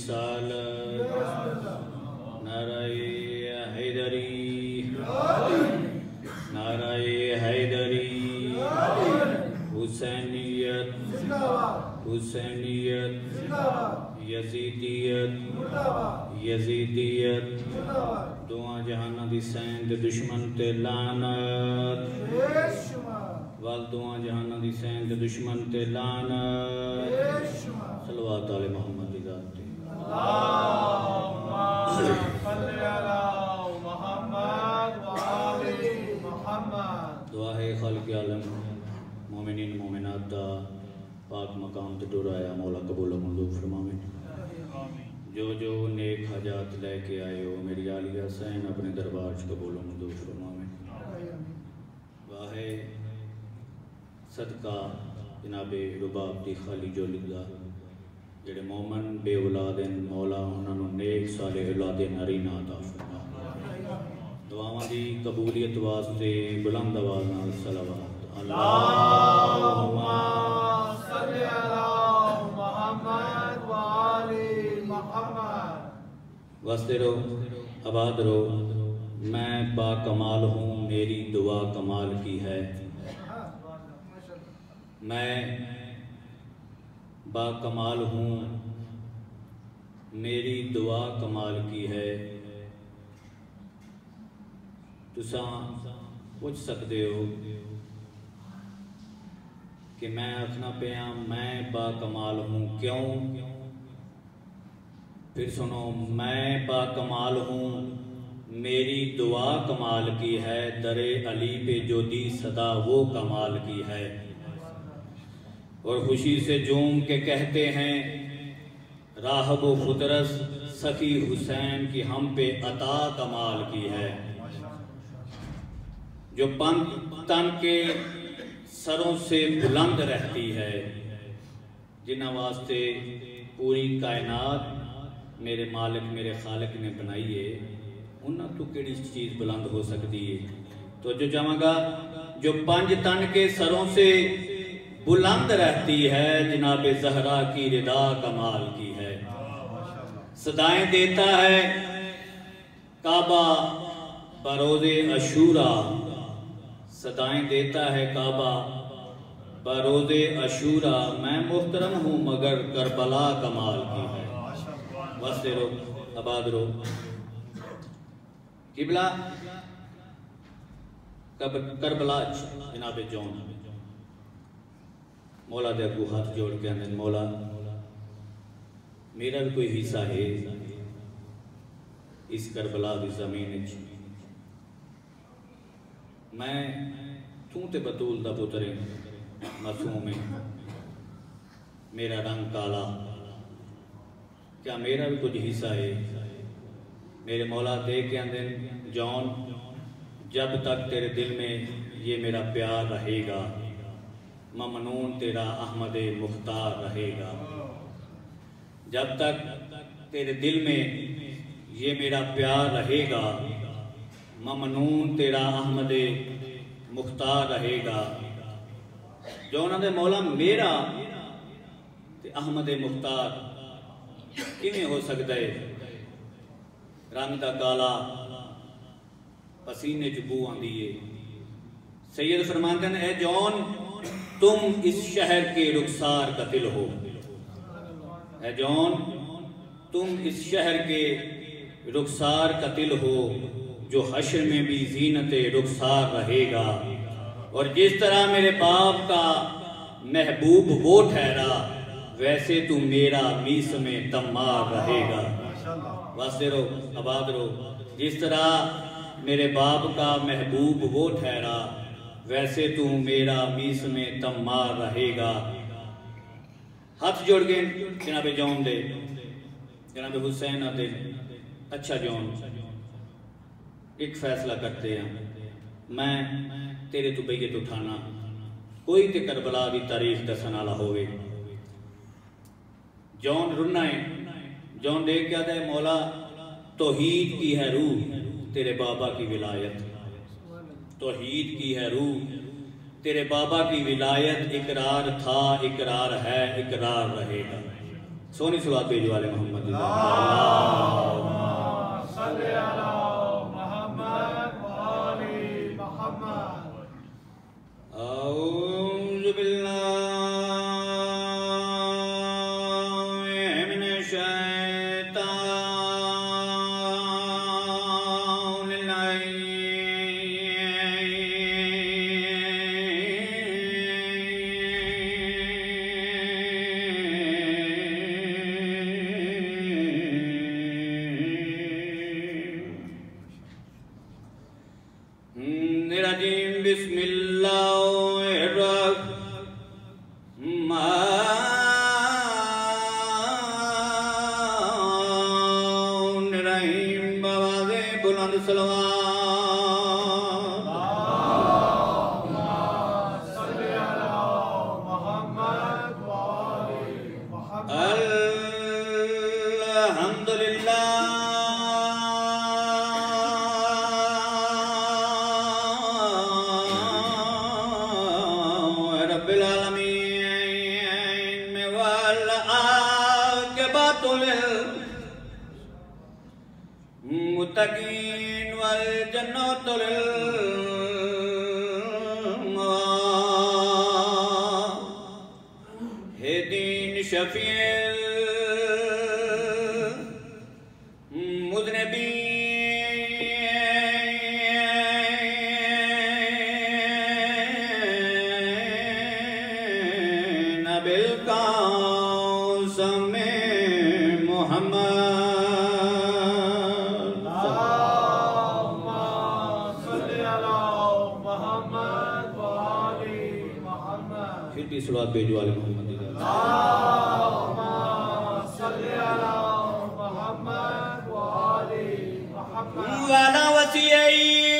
رسالت نعرہ حیدری نعرہ حیدری حسینیت حسینیت یزیدیت یزیدیت دعا جہانہ دی سین تے دشمن تے لعنت وال دعا جہانہ دی سین تے دشمن تے لعنت صلوات علی محمد دعا ہے خالق عالم، مومنین، مومنات دا پاک مقام تے ٹرایا مولا قبول و منظور فرماویں جو جو نیک حاجات لے کے آئے ہو، میری عالیہ حسین اپنے دربار چ قبول و منظور فرماویں واہے صدقہ جناب رباب دی خالی جو لگا جڑے مومن بے اولاد ہیں مولا انہاں نوں نیک صالح اولاد نرینہ عطا فرما دعاواں دی قبولیت واسطے بلند آواز نال صلوات اللہم واسطے رہو آباد رہو میں با کمال ہوں میری دعا کمال کی ہے میں با کمال ہوں۔ میری دعا کمال کی ہے۔ تساں پوچھ سکتے ہو کہ میں آخنا پیا میں با کمال ہوں، کیوں؟ پھر سنو، میں با کمال ہوں، میری دعا کمال کی ہے، در علی پہ جو دی، صدا وہ کمال کی ہے۔ اور خوشی سے جوم کے کہتے ہیں، راہب و فطرس سخی حسین کی ہم پہ عطا کمال کی ہے۔ جو تن کے سروں سے بلند رہتی ہے۔ جنہ واسطے پوری کائنات میرے مالک، میرے خالق نے بنائی ہے، انہاں تو کیڑی چیز بلند ہو سکتی ہے؟ تو جو جمع گا، جو پنج تن کے سروں سے بلند رہتی ہے، جناب زہرا کی ردا کمال کی ہے۔ صدائیں دیتا ہے کعبہ بروز اشورا صدائیں دیتا ہے کعبہ بروز اشورا میں محترم ہوں، مگر کربلا کمال کی ہے۔ واسطے رو، آباد رو۔ قبلہ کربلا، جناب جون۔ مولا دے اگو ہاتھ جوڑ کے اندر مولا۔ میرا بھی کوئی حصہ ہے اس کربلا دی زمین چ میں توں تے بطول دا پترے معصوم ہے۔ میرا رنگ کالا۔ کیا میرا بھی کچھ حصہ ہے؟ میرے مولا دے کے اندر جون جب تک تیرے دل میں یہ میرا پیار رہے گا ممنون تیرا احمد مختار رہے گا۔ جب تک تیرے دل میں یہ میرا پیار رہے گا، ممنون تیرا احمد مختار رہے گا۔ جو انہوں نے مولا میرا تے احمد مختار، کیویں ہو سکتا ہے؟ رنگ دا کالا پسینے چبو آندی ہے۔ سید فرمانتے ہیں، اے جون تم اس شہر کے رخسار کا دل ہو۔ اے جون تم اس شہر کے رخسار کا دل ہو جو حشر میں بھی زینت رخسار رہے گا۔ اور جس طرح میرے باپ کا محبوب وہ ٹھہرا، ویسے تو میرا میس میں تمار رہے گا۔ واسطے رو، آباد رو، جس طرح میرے باپ کا محبوب وہ ٹھہرا ویسے تو میرا میس میں تمار رہے گا۔ ہاتھ جوڑ گئے جناب جون دے۔ جناب حسین دے اچھا جون۔ ایک فیصلہ کرتے ہیں۔ میں تیرے تو بیت اٹھانا کوئی تے کربلا دی تاریخ دسن والا ہوئے۔ جون رنا ہے۔ جون دیکھ کیا دے مولا توحید کی ہے روح، تیرے بابا کی ولایت۔ توحید کی ہے روح۔ تیرے بابا کی ولایت اقرار تھا، اقرار ہے، اقرار رہے گا۔ سونی سوات بیج والے محمد جی۔ اللہ المتقين والجنة للمتقين محمد وآل محمد۔ پھر بھی سلوات بیجو والے محمد۔ اللهم صلی علی محمد وآل محمد۔ وسیعی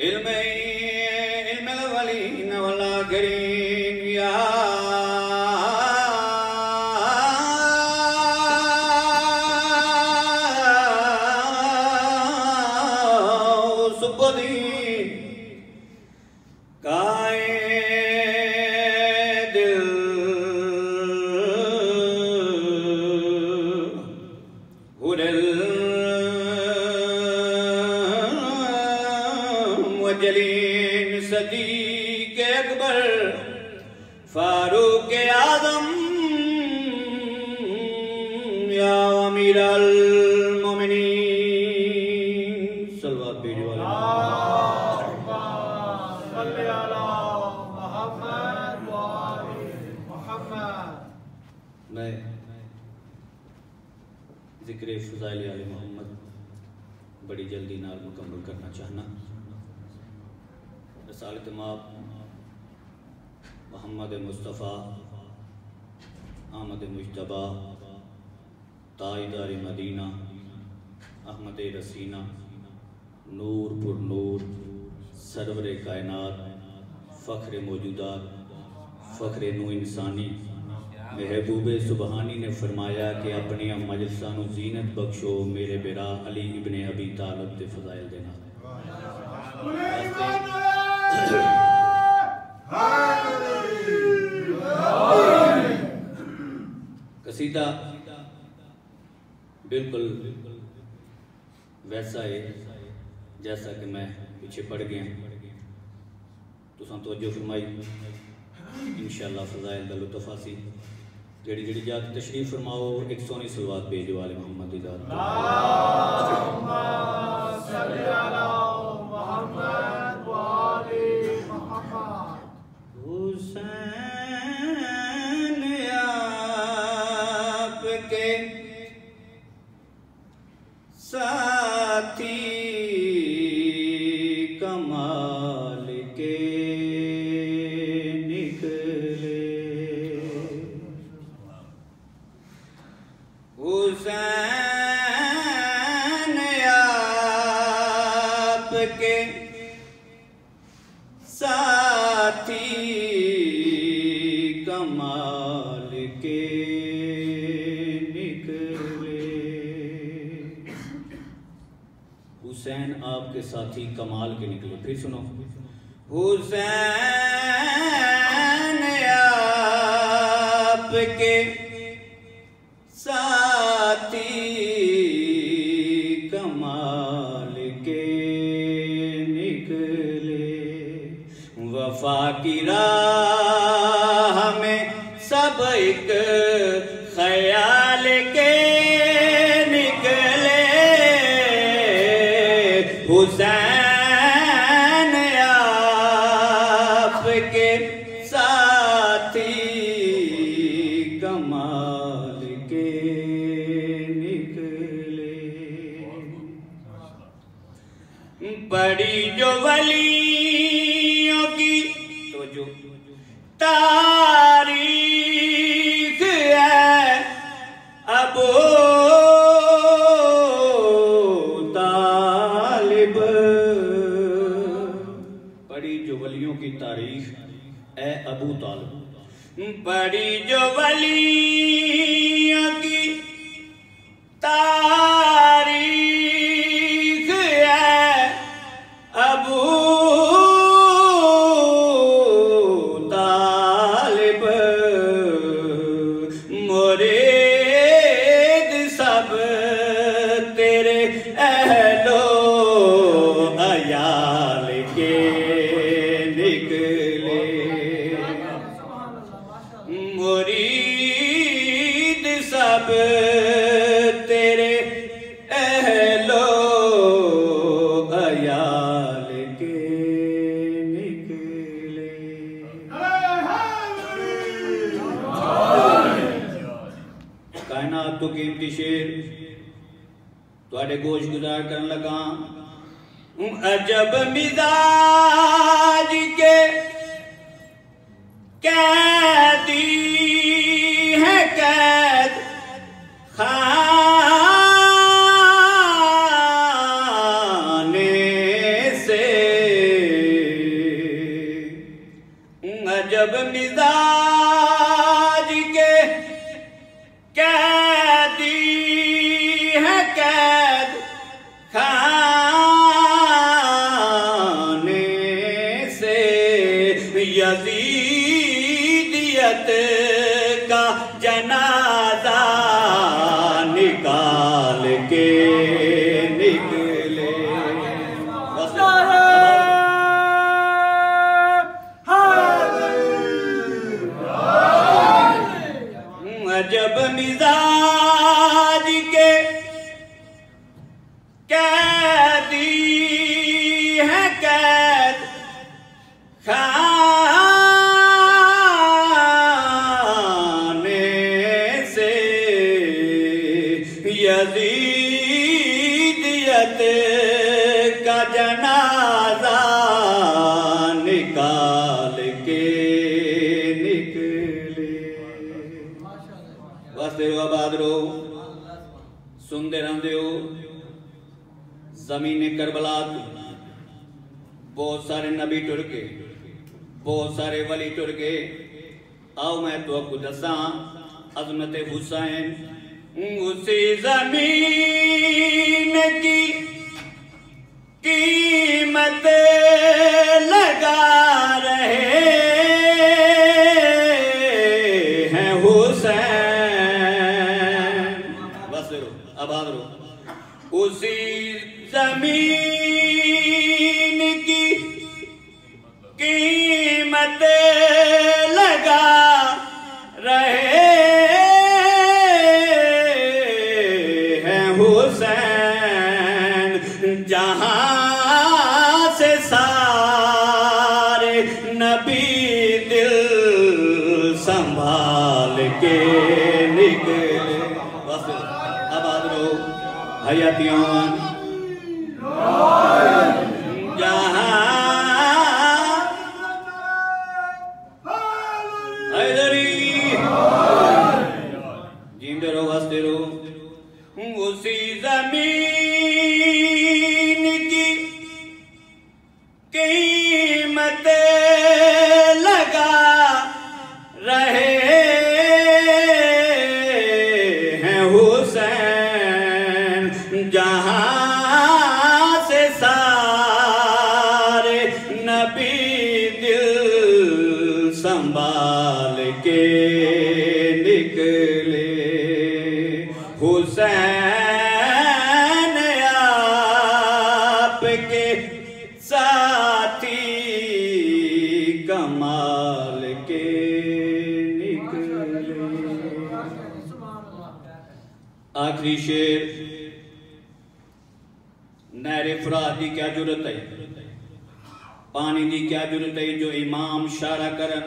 علم ذکر فضائل علی محمد بڑی جلدی نال مکمل کرنا چاہنا۔ رسالت ماب محمد مصطفیٰ، احمد مجتبہ تائیدار مدینہ، احمد رسینہ، نور پر نور، سرور کائنات، فخر موجودات، فخر نو انسانی۔ محبوب سبحانی نے فرمایا کہ اپنی مجلسان و زینت بخشو، میرے برا علی ابن ابی طالب دے فضائل دینا قصیدہ بالکل ویسا ہے جیسا کہ میں پیچھے پڑ گیا۔ تو سن توجہ فرمائی۔ انشاءاللہ فضائل دا لطف حاصل جڑی جڑی جات تشریف فرماؤ ایک سونی سلوات بھیجو والے محمد دی ذات صلی علی محمد وآل محمد حسین آپ کے ساتھی سنو۔ حسین آپ کے ساتھی کمال کے نکلے۔ وفا کی راہ میں سب ایک اے ابو طالب۔ بڑی جو ولیوں کی تاریخ کائنات تو قیمتی شیر تواڈے گوش گزار کرن لگا عجب مزاج کے قیدی یزیدیت کا جنازہ نکال کے واسطے رو آباد رو سندے رہندے ہو زمین کربلا تو بہت سارے نبی ٹر گئے بہت سارے ولی ٹر گئے آؤ میں تو آپ کو دساں عظمت حسین اسی زمین کی قیمت لگا Harion. جرت ہے۔ پانی دی کیا جرت ہے جو امام شارہ کرن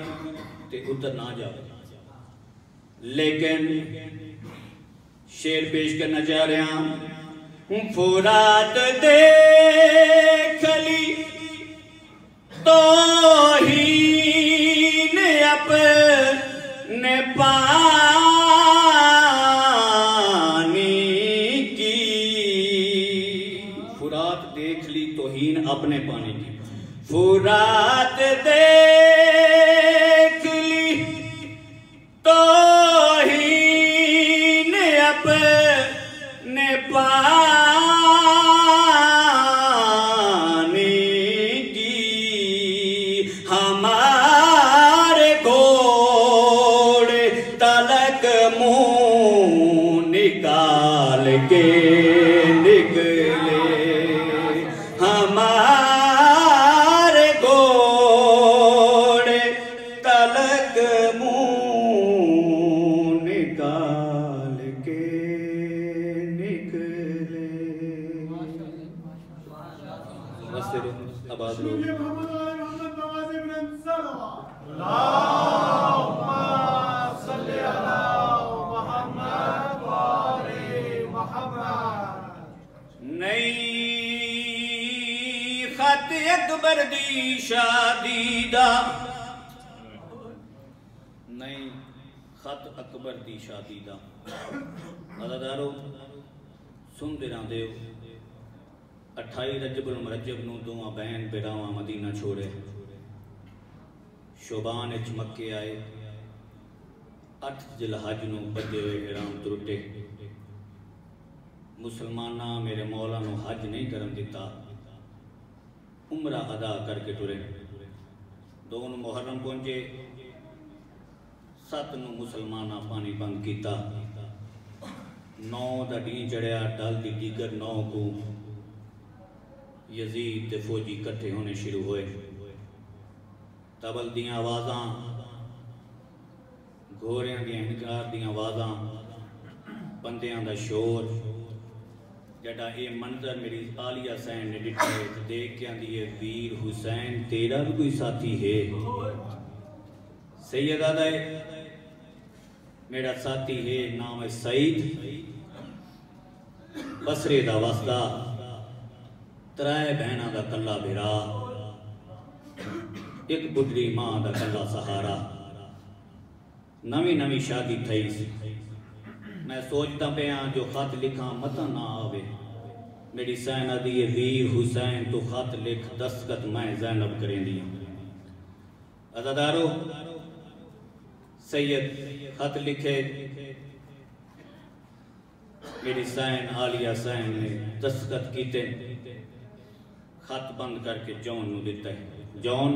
تے اتر نہ جاؤ لیکن شیر پیش کرنا چاہ رہے ہیں فرات دیکھ لی۔ توہین اپنے پانی اپنے پانی کی۔ فرات دیکھ لی، توہین اپنے پانی کی۔ ہمارے گھوڑے تلک منہ نکال کے۔ عزادارو سن دے دیو اٹھائی رجب المرجب نو دوہاں بہن بیراواں مدینہ چھوڑے شوبان اچ مکے آئے اٹھ جل حج نو بدے ہوئے حرام ترٹے مسلمانہ میرے مولا نو حج نہیں کرن دیتا عمرہ ادا کر کے ٹرے دون محرم پہنچے سات نو مسلمانہ پانی بند کیتا نو دا ڈی چڑھیا ڈال دی دیگر نو کو یزید تے فوجی کٹھے ہونے شروع ہوئے۔ تبل دیاں آوازاں گھوڑیاں دیاں انکار دیاں آوازاں، بندیاں دا شور۔ جڑا اے منظر میری آلیہ سین نے ڈٹھے دیکھ کے آندی ہے، ویر حسین، تیرا بھی کوئی ساتھی ہے؟ سید آدھا ہے، میرا ساتھی ہے، نام ہے سعید۔ بسرے دا واسطہ ترائے بہنہ دا کلا بھرا ایک بڑھڑی ماں دا کلا سہارا نوی نوی شادی تھئی سی میں سوچتا پہ ہاں جو خط لکھاں متا نہ آوے میری سینہ دیئے ویر حسین تو خط لکھ دستگت میں زینب کریں دی عزادارو سید خط لکھے میری سین آلیہ سین نے دستگت کیتے خط بند کر کے جون نو دیتا ہے۔ جون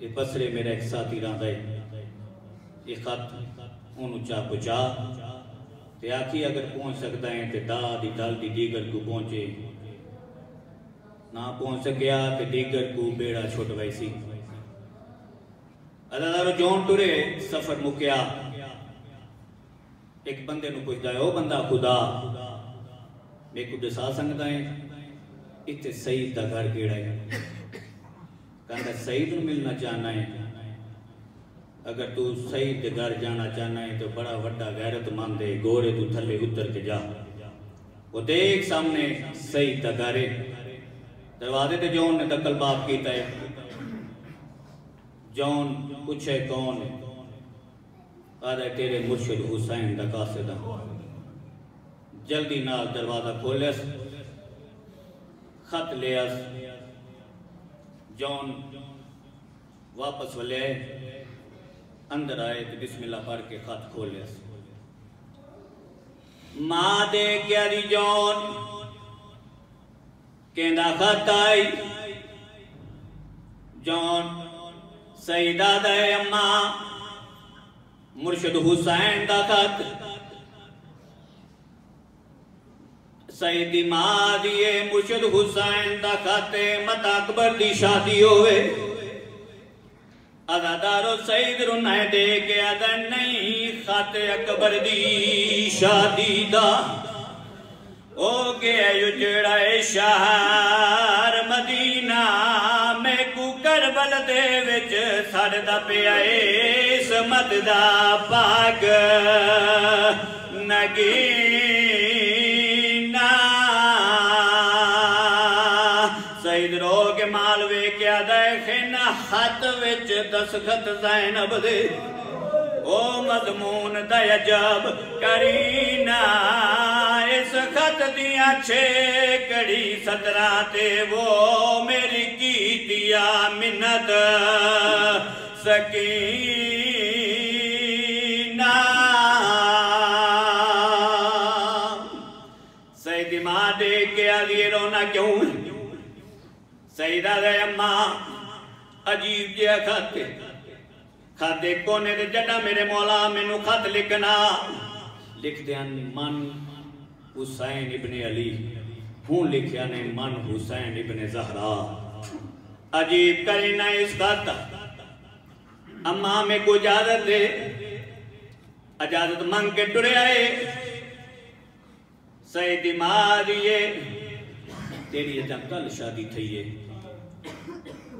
یہ پسرے میرا ایک ساتھی رہا ہے۔ یہ خط انہوں چاہ پچا تے آکھی اگر پہنچ سکتا ہے تے دا دی دل دی دیگر کو پہنچے۔ نہ پہنچ سکیا تے دیگر کو بیڑا چھوٹ ویسی اللہ دارو جون ٹورے سفر مکیا۔ ایک بندے نو پوچھتا ہے او بندہ خدا میں کو دسا سنگتا ہے اتنے سعید دا گھر کیڑا ہے کہتا سعید نو ملنا چاہنا ہے اگر تو سعید دے گھر جانا چاہنا ہے تو بڑا وڈا غیرت مند ہے گورے تو تھلے اتر کے جا وہ دیکھ سامنے صحیح تگارے دروازے تے جون نے دقل باپ کیتا ہے جون پوچھے کون آدھا تیرے مرشد حسین دا قاصدہ ہاں۔ جلدی نال دروازہ کھولیس خط لیس جون واپس ولے اندر آئے تو بسم اللہ پڑھ کے خط کھولیس ماں دے کیا دی جون کہندہ خط آئی؟ جون سیدہ دے اماں۔ مرشد حسین دا خط. سیدی ماں دیئے مرشد حسین دا خط مت اکبر دی شادی ہوئے. ادادارو سید رنائے دے کے ادا نہیں، خط اکبر دی شادی دا. او گیا یو جڑائے شہر مدینہ. کو کربل دے وچ سڑ دا پیائے سمت دا پاک نگینہ سید رو کے مالوے کیا دے خینہ خط وچ دسخط زینب دے او مضمون دا عجب کرینا اس خط دیا چھے کڑی صدرہ تے وہ میری کی دیا منت سکینہ سیدی ماں دے کے آلیے رونا کیوں سیدہ دے اماں عجیب جیا خط کونے دے جڑا میرے مولا میں نو خط لکھنا لکھ دیان من حسین ابن علی ہوں لکھیا نے من حسین ابن زہرا عجیب کرینا اس خط اماں میں کو اجازت دے اجازت منگ کے ٹرے آئے سیدی ماں تیری اجم کل شادی تھئیے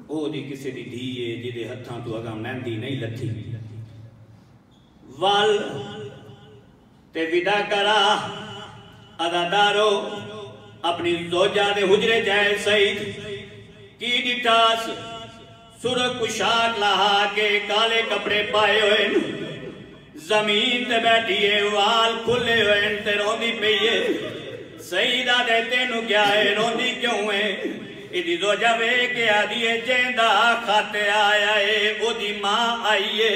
او دی کسی دی دیئے جدے ہتھاں تو اگاں مہندی نہیں لتھی وال تے ودا کرا ادادارو اپنی زوجہ دے حجرے جائے سعید کی ڈٹاس سر کشاک لہا کے کالے کپڑے پائے ہوئے زمین تے بیٹھیے وال کھلے ہوئے تے روندی پئیے سیدہ دے تینو کیا ہے روندی کیوں ہے ایدی دو جوے کے آدھیے جیندہ خاتے آیا ہے او دی ماں آئیے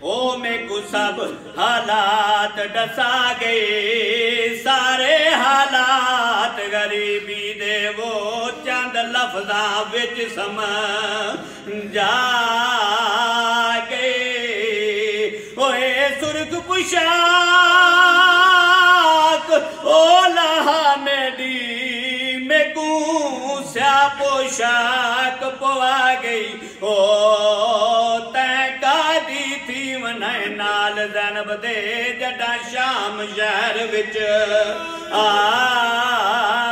او میں کو سب حالات ڈسا گئے سارے حالات غریبی دے وہ چند لفظاں وچ سمجھا گئے اوے سرک پشاک او سیا پوشاک پوا گئی او تینکا دی تھی ونائے نال زنب دے جڈا شام شہر وچ آ